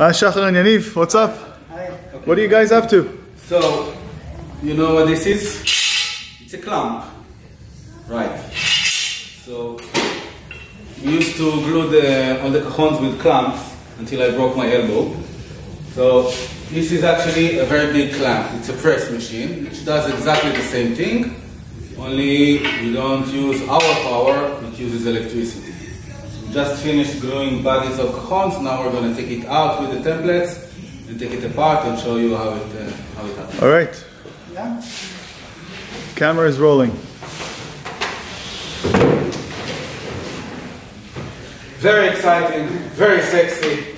Ah, Shachar and Yaniv, what's up? Hi. What are you guys up to? So, you know what this is? It's a clamp. Right. So, we used to glue the, all the cajons with clamps until I broke my elbow. So, this is actually a very big clamp. It's a press machine, which does exactly the same thing, only we don't use our power, it uses electricity. We just finished gluing bodies of cajons, now we're going to take it out with the templates and take it apart and show you how it, uh, how it happens. All right, Yeah. camera is rolling. Very exciting, very sexy.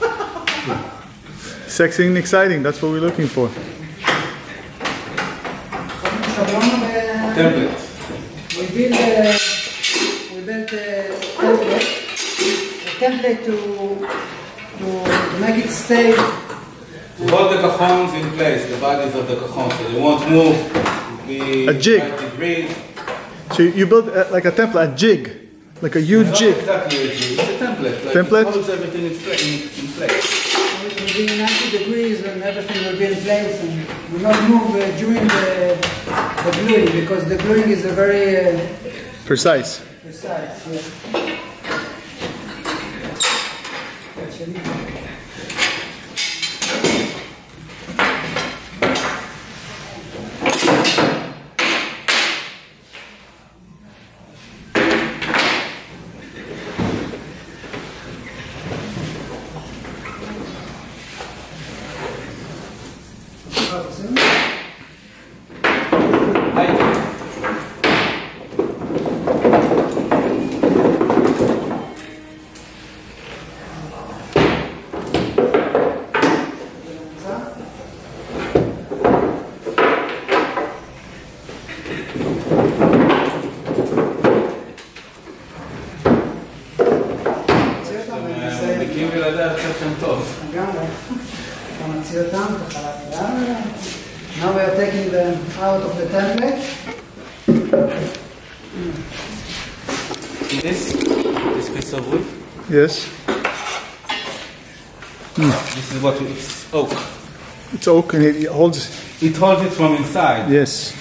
Sexy and exciting, that's what we're looking for. Shabbat, uh, Template. we build a, we built a template, a template to, to, to make it stay. To hold the cajons in place, the bodies of the cajons, so they won't move. Be A jig. right degrees. So you- you built uh, like a template, a jig, like a huge Not jig. exactly a jig, it's a template. Like Template? It holds everything in, pla- in, in place. It will be 90 degrees and everything will be in place and will not move uh, during the, the gluing because the gluing is a very uh, Precise. precise. Yeah. Actually, oh, ונסיים. מדליקים בלעדי עכשיו שם טוב. לגמרי. בוא נוציא אותם ככה לאט. Now we are taking them out of the template. See this? This piece of wood? Yes. This is what we, it's oak. It's oak and it holds. It holds it from inside. Yes.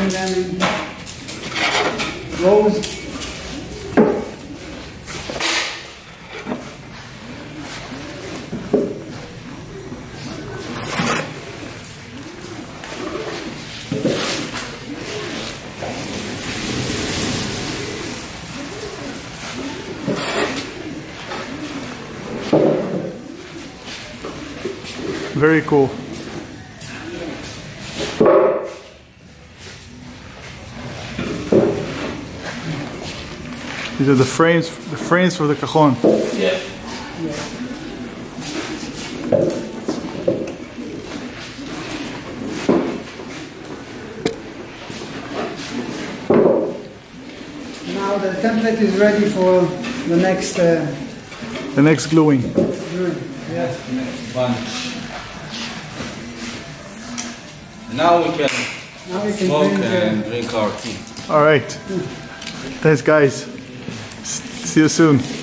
In. Very cool. These are the frames, the frames for the cajon. Yeah. Now the template is ready for the next uh, The next gluing. gluing. Yes, next bunch. Now we can Now we can smoke drink, uh, and drink our tea. All right. Thanks, guys. See you soon.